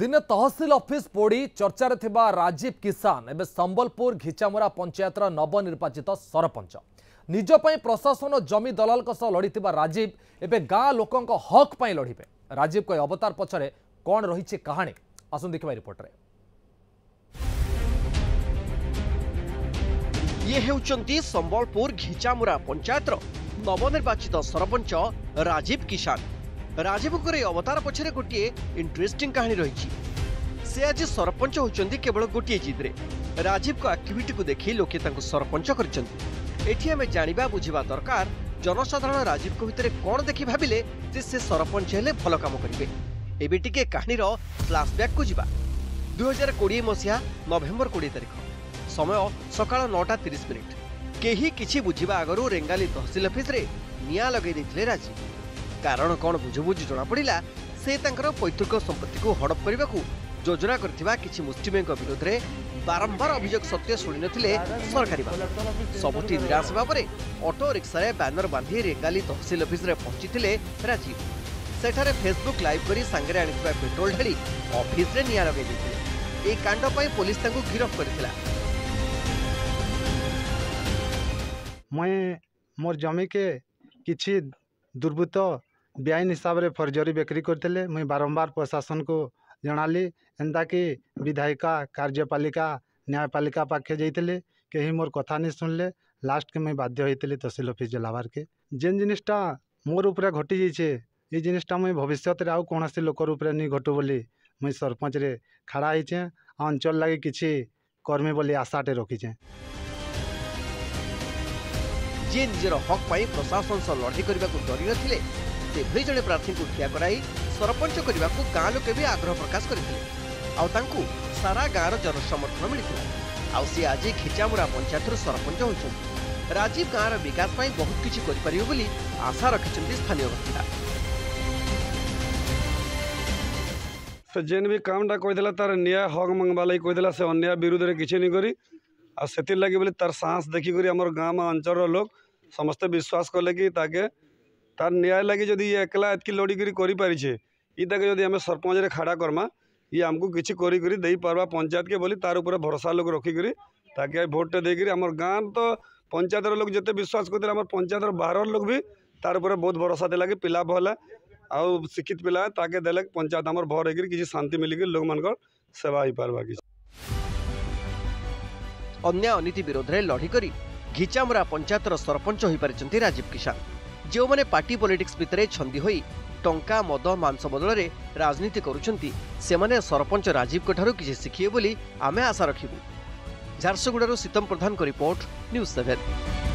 দিনে তহসিল অফিস পোড়ি চর্চারে থিবা রাজীব কিষান এবে সম্বলপুর ঘিচামুরা পঞ্চায়েতর নবনির্বাচিত সরপঞ্চ নিজ পাই প্রশাসন জমি দলালক সহ লড়িথিবা রাজীব এবে গাঁ লোকঙ্ক হক পাই লড়িবে রাজীব কই অবতার পছরে কোন রহিছে কাহিনী আসুন দেখিবা রিপোর্টরে ইয়ে হেউচন্তি সম্বলপুর ঘিচামুরা পঞ্চায়েতর নবনির্বাচিত সরপঞ্চ রাজীব কিষান ରାଜୀବଙ୍କର ଏହି ଅବତାର ପଛରେ ଗୋଟିଏ ଇଣ୍ଟରେଷ୍ଟିଂ କାହାଣୀ ରହିଛି ସେ ଆଜି ସରପଞ୍ଚ ହୋଇଛନ୍ତି କେବଳ ଗୋଟିଏ ଜିଦ୍ରେ ରାଜୀବଙ୍କ ଆକ୍ଟିଭିଟିକୁ ଦେଖି ଲୋକେ ତାଙ୍କୁ ସରପଞ୍ଚ କରିଛନ୍ତି ଏଠି ଆମେ ଜାଣିବା ବୁଝିବା ଦରକାର ଜନସାଧାରଣ ରାଜୀବଙ୍କ ଭିତରେ କ'ଣ ଦେଖି ଭାବିଲେ ଯେ ସେ ସରପଞ୍ଚ ହେଲେ ଭଲ କାମ କରିବେ ଏବେ ଟିକେ କାହାଣୀର ଫ୍ଲାସ୍ବ୍ୟାକ୍କୁ ଯିବା ଦୁଇହଜାର କୋଡ଼ିଏ ମସିହା ନଭେମ୍ବର କୋଡ଼ିଏ ତାରିଖ ସମୟ ସକାଳ ନଅଟା ତିରିଶ ମିନିଟ୍ କେହି କିଛି ବୁଝିବା ଆଗରୁ ରେଙ୍ଗାଲି ତହସିଲ ଅଫିସରେ ନିଆଁ ଲଗାଇ ଦେଇଥିଲେ ରାଜୀବ କାରଣ କ'ଣ ବୁଝୁବୁଝି ଜଣାପଡ଼ିଲା ସେ ତାଙ୍କର ପୈତୃକ ସମ୍ପତ୍ତିକୁ ହଡ଼ପ କରିବାକୁ ଯୋଜନା କରିଥିବା କିଛି ମୁଷ୍ଟିମେୟଙ୍କ ବିରୋଧରେ ବାରମ୍ବାର ଅଭିଯୋଗ ସତ୍ୟ ଶୁଣିନଥିଲେ ସରକାରୀ ବାବୁ ସବୁଠି ନିରାଶ ଭାବରେ ଅଟୋ ରିକ୍ସାରେ ବ୍ୟାନର ବାନ୍ଧି ରେଙ୍ଗାଲି ତହସିଲ ଅଫିସରେ ପହଞ୍ଚିଥିଲେ ରାଜୀବ ସେଠାରେ ଫେସବୁକ୍ ଲାଇଭ୍ କରି ସାଙ୍ଗରେ ଆଣିଥିବା ପେଟ୍ରୋଲ ଢାଳି ଅଫିସରେ ନିଆଁ ଲଗାଇ ଦେଇଥିଲେ ଏହି କାଣ୍ଡ ପାଇଁ ପୋଲିସ ତାଙ୍କୁ ଗିରଫ କରିଥିଲା ମୁଇଁ ମୋର ଜମିକେ କିଛି ଦୁର୍ବୃତ୍ତ ବେଆଇନ ହିସାବରେ ଫର୍ଜରୀ ବିକ୍ରି କରିଥିଲେ ମୁଇଁ ବାରମ୍ବାର ପ୍ରଶାସନକୁ ଜଣାଲି ଏନ୍ତାକି ବିଧାୟିକା କାର୍ଯ୍ୟପାଳିକା ନ୍ୟାୟପାଳିକା ପାଖେ ଯାଇଥିଲି କେହି ମୋର କଥା ନି ଶୁଣିଲେ ଲାଷ୍ଟକେ ମୁଇଁ ବାଧ୍ୟ ହେଇଥିଲି ତହସିଲ ଅଫିସ୍ ଜଲାବାର୍କେ ଯେନ୍ ଜିନିଷଟା ମୋର ଉପରେ ଘଟିଯାଇଛେ ଏଇ ଜିନିଷଟା ମୁଇଁ ଭବିଷ୍ୟତରେ ଆଉ କୌଣସି ଲୋକର ଉପରେ ନି ଘଟୁ ବୋଲି ମୁଇଁ ସରପଞ୍ଚରେ ଖାଡ଼ା ହେଇଛେଁ ଆଉ ଅଞ୍ଚଳ ଲାଗି କିଛି କର୍ମି ବୋଲି ଆଶାଟେ ରଖିଛେଁ ଯିଏ ନିଜର ହକ୍ ପାଇଁ ପ୍ରଶାସନ ସହ ଲଢ଼େଇ କରିବାକୁ ଡରି ନଥିଲେ ସେଭଳି ଜଣେ ପ୍ରାର୍ଥୀଙ୍କୁ ଠିଆ କରାଇ ସରପଞ୍ଚ କରିବାକୁ ଗାଁ ଲୋକେ ବି ଆଗ୍ରହ ପ୍ରକାଶ କରିଥିଲେ ଆଉ ତାଙ୍କୁ ସାରା ଗାଁର ଜନସମର୍ଥନ ମିଳିଥିଲା ଆଉ ସେ ଆଜି ଖିଚାମୁରା ପଞ୍ଚାୟତରୁ ସରପଞ୍ଚ ହୋଇଛନ୍ତି ରାଜୀବ ଗାଁର ବିକାଶ ପାଇଁ ବହୁତ କିଛି କରିପାରିବେ ବୋଲି ଆଶା ରଖିଛନ୍ତି ସ୍ଥାନୀୟ ବସିଲା ସେ ଯେନ୍ ବି କାମଟା କହିଦେଲା ତାର ନ୍ୟାୟ ହକ୍ ମଙ୍ଗବା ଲାଗି କହିଦେଲା ସେ ଅନ୍ୟାୟ ବିରୁଦ୍ଧରେ କିଛି ନେଇ କରି ଆଉ ସେଥିର୍ ଲାଗି ବୋଲି ତାର ସାହସ ଦେଖିକରି ଆମର ଗାଁ ଅଞ୍ଚଳର ଲୋକ ସମସ୍ତେ ବିଶ୍ୱାସ କଲେ କି ତାକେ তার ন্যায় লাগি যদি ইয়ে একলা এতকি লড়িকি করিপারিছে ইটাকে যদি আমি সরপঞ্চরে খাড়া করমা ইয়ে আমি কিছু করি দেইপারবা পঞ্চায়েতকে বলি তার উপরে ভরসা লোক রখিকি তাকে ভোটটা দিয়ে আমার গাঁ তো পঞ্চায়েতর লোক যেতে বিশ্বাস করতে আমার পঞ্চায়েতর বাহার লোক বি তার উপরে বহুত ভরসা দেলা কি পিলা ভলে আউ শিক্ষিত পিলা তাকে দেলে পঞ্চায়েত আমার ভর হয়ে কিছু শান্তি মিলিকি লোক মানকর সেবা হয়ে পারবা কিছু ଅନ୍ୟାୟ ଅନୀତି ବିରୋଧରେ ଲଢ଼ି କରି ଘିଚାମରା ପଞ୍ଚାୟତର ସରପଞ୍ଚ ହୋଇପାରିଛନ୍ତି ରାଜୀବ କିଷାନ ଯେଉଁମାନେ ପାର୍ଟି ପଲିଟିକ୍ସ ଭିତରେ ଛନ୍ଦି ହୋଇ ଟଙ୍କା ମଦ ମାଂସ ବଦଳରେ ରାଜନୀତି କରୁଛନ୍ତି ସେମାନେ ସରପଞ୍ଚ ରାଜୀବଙ୍କଠାରୁ କିଛି ଶିଖିବେ ବୋଲି ଆମେ ଆଶା ରଖିବୁ ଝାରସୁଗୁଡ଼ାରୁ ସୀତମ ପ୍ରଧାନଙ୍କ ରିପୋର୍ଟ ନ୍ୟୁଜ୍ ସେଭେନ୍